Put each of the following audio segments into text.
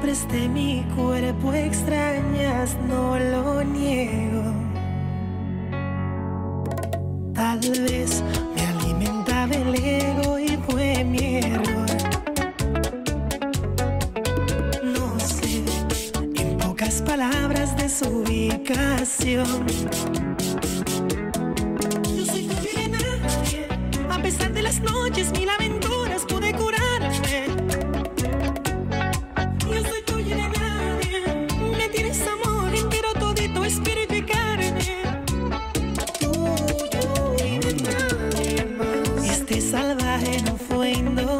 presté mi cuerpo extrañas, no lo niego. Tal vez me alimentaba el ego y fue mi error. No sé, en pocas palabras de Foi fue.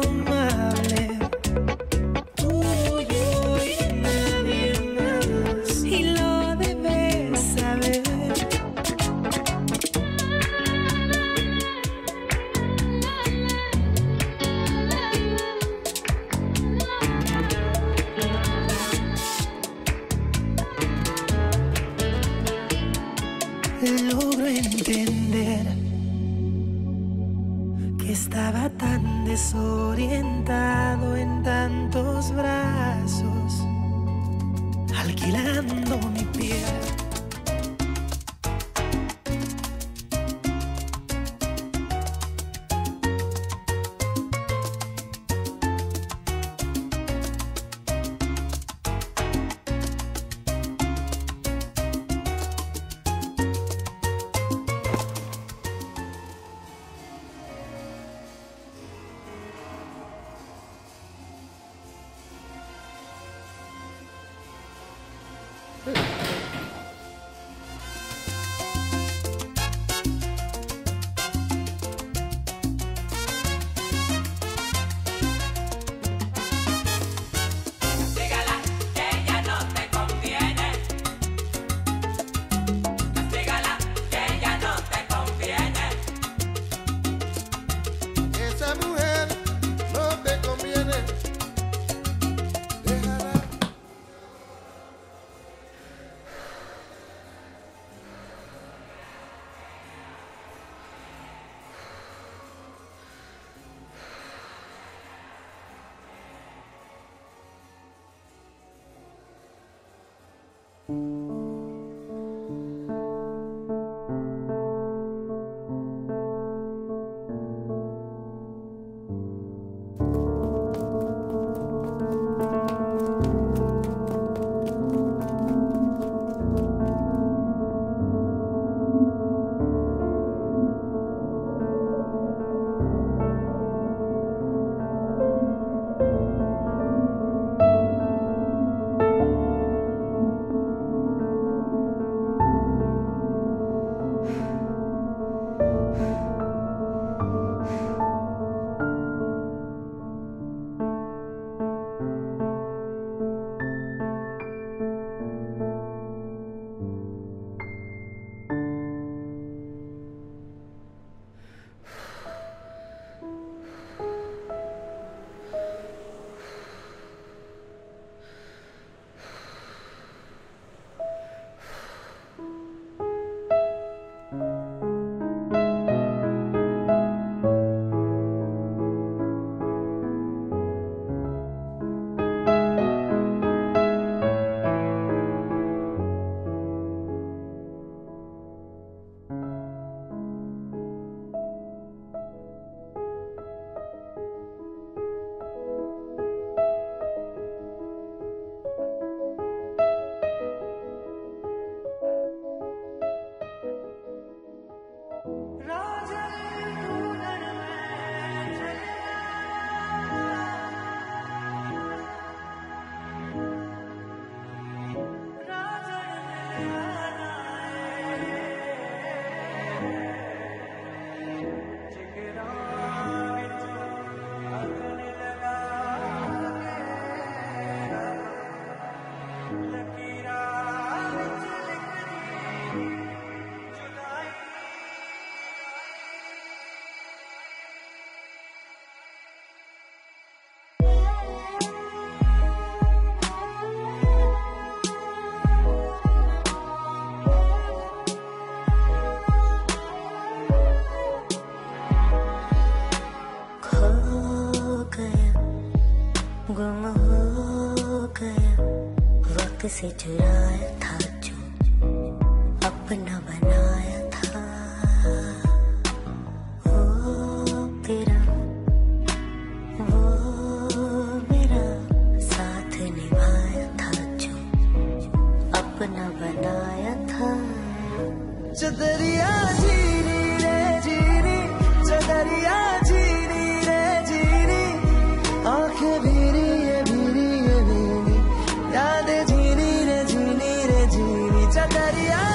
Estaba tan desorientado en tantos brazos, alquilando mi piel. से चुराया था जो अपना बनाया था। वो तेरा, वो मेरा साथ निभाया था जो अपना बनाया था। चदरिया जीरी रे, जीरी चदरिया Chandaria